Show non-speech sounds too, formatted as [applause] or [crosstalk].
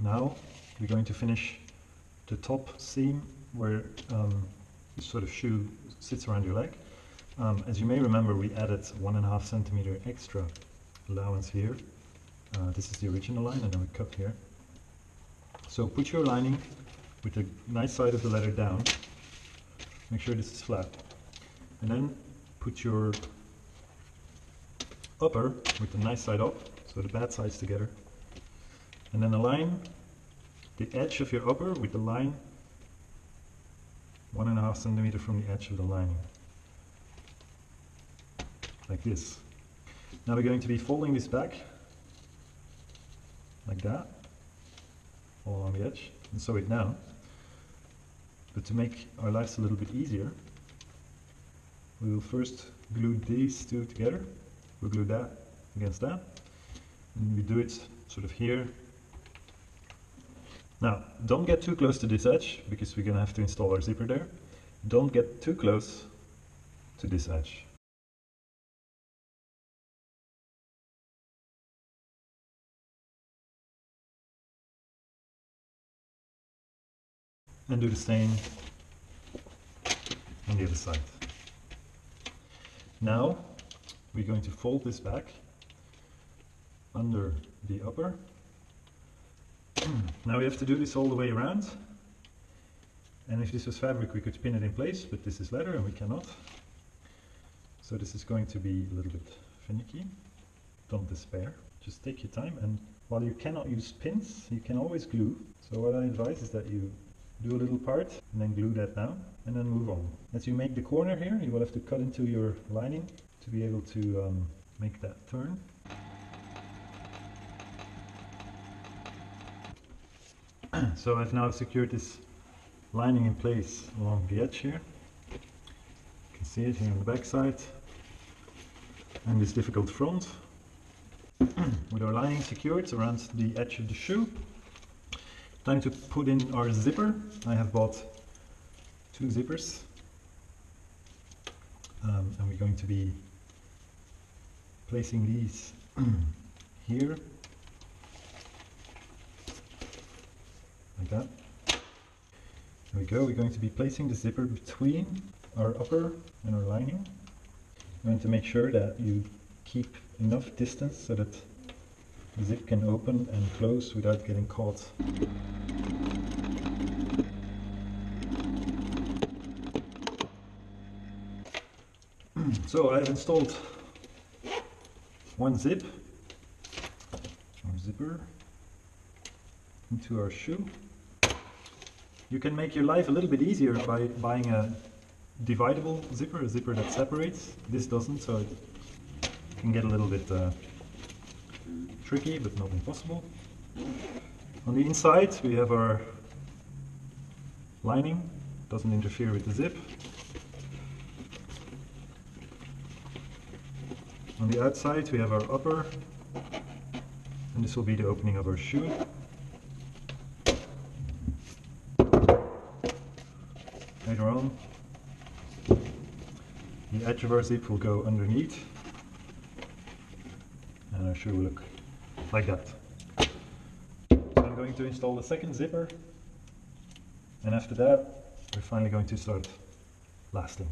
Now we're going to finish the top seam where um, sort of shoe sits around your leg. Um, as you may remember, we added one and a half centimeter extra allowance here. Uh, this is the original line and then we cut here. So put your lining with the nice side of the leather down. Make sure this is flat. And then put your upper with the nice side up, so the bad sides together. And then align the edge of your upper with the line one and a half centimeter from the edge of the lining. Like this. Now we're going to be folding this back like that all along the edge and sew it down. But to make our lives a little bit easier, we will first glue these two together. We'll glue that against that. And we do it sort of here. Now, don't get too close to this edge, because we're going to have to install our zipper there. Don't get too close to this edge. And do the same on the other side. Now we're going to fold this back under the upper. Now we have to do this all the way around. And if this was fabric we could pin it in place, but this is leather and we cannot. So this is going to be a little bit finicky. Don't despair. Just take your time and while you cannot use pins, you can always glue. So what I advise is that you do a little part and then glue that down and then move on. As you make the corner here, you will have to cut into your lining to be able to um, make that turn. So I've now secured this lining in place along the edge here. You can see it here on the back side and this difficult front. [clears throat] With our lining secured around the edge of the shoe, Time to put in our zipper. I have bought two zippers. Um, and we're going to be placing these [clears throat] here. Like that. There we go. We're going to be placing the zipper between our upper and our lining. I'm going to make sure that you keep enough distance so that the zip can open and close without getting caught. [clears throat] so I've installed one zip, our zipper, into our shoe. You can make your life a little bit easier by buying a dividable zipper, a zipper that separates. This doesn't, so it can get a little bit uh, tricky, but not impossible. On the inside we have our lining, doesn't interfere with the zip. On the outside we have our upper, and this will be the opening of our shoe. Later on, the edge of our zip will go underneath, and our shoe will look like that. I'm going to install the second zipper and after that we're finally going to start lasting.